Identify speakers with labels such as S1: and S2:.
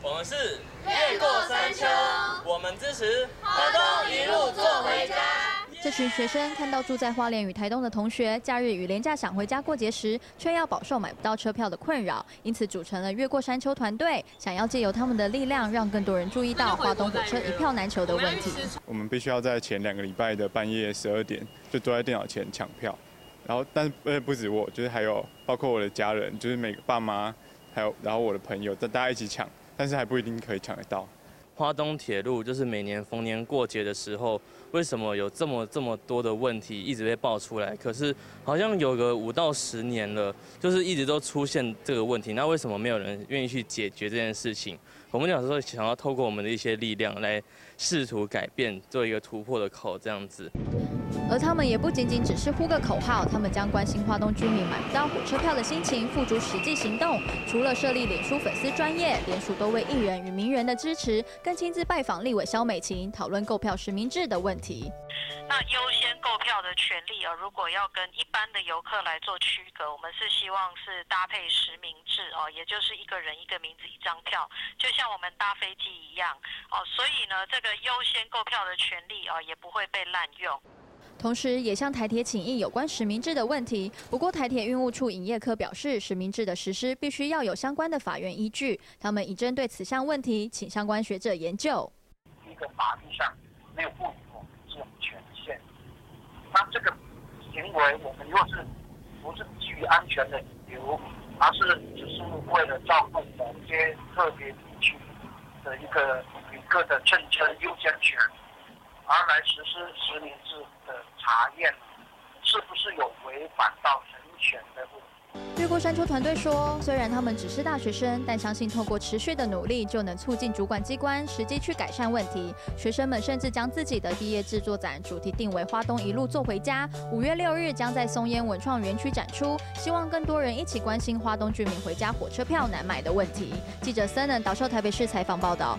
S1: 我们是越过山丘，我们支持花东一路坐回家。
S2: 这群学生看到住在花莲与台东的同学，假日与廉价想回家过节时，却要饱受买不到车票的困扰，因此组成了越过山丘团队，想要借由他们的力量，让更多人注意到花东火车一票难求的问题。
S3: 我们必须要在前两个礼拜的半夜十二点就坐在电脑前抢票，然后但呃不止我，就是还有包括我的家人，就是每个爸妈，还有然后我的朋友，大家一起抢，但是还不一定可以抢得到。
S1: 花东铁路就是每年逢年过节的时候。为什么有这么这么多的问题一直被爆出来？可是好像有个五到十年了，就是一直都出现这个问题。那为什么没有人愿意去解决这件事情？我们讲说想要透过我们的一些力量来试图改变，做一个突破的口，这样子。
S2: 而他们也不仅仅只是呼个口号，他们将关心花东居民买不到火车票的心情付诸实际行动。除了设立脸书粉丝专业，连署多位艺人与名人的支持，更亲自拜访立委肖美琴，讨论购票实名制的问题。
S4: 那优先购票的权利啊，如果要跟一般的游客来做区隔，我们是希望是搭配实名制哦，也就是一个人一个名字一张票，就像我们搭飞机一样哦。所以呢，这个优先购票的权利哦，也不会被滥用。
S2: 同时，也向台铁请益有关实名制的问题。不过，台铁运务处营业科表示，实名制的实施必须要有相关的法院依据。他们已针对此项问题，请相关学者研究。
S5: 一个法律上没有赋予我们这种权限，那这个行我们又是不是基于安全的理由，而是只是为了照顾某些特别地区的一个旅客的乘车优先权，而来实施实名制。查验是不是有违反到人权的问
S2: 题？越过山丘团队说，虽然他们只是大学生，但相信透过持续的努力，就能促进主管机关实际去改善问题。学生们甚至将自己的毕业制作展主题定为“花东一路坐回家”。五月六日将在松烟文创园区展出，希望更多人一起关心花东居民回家火车票难买的问题。记者森能导受台北市采访报道。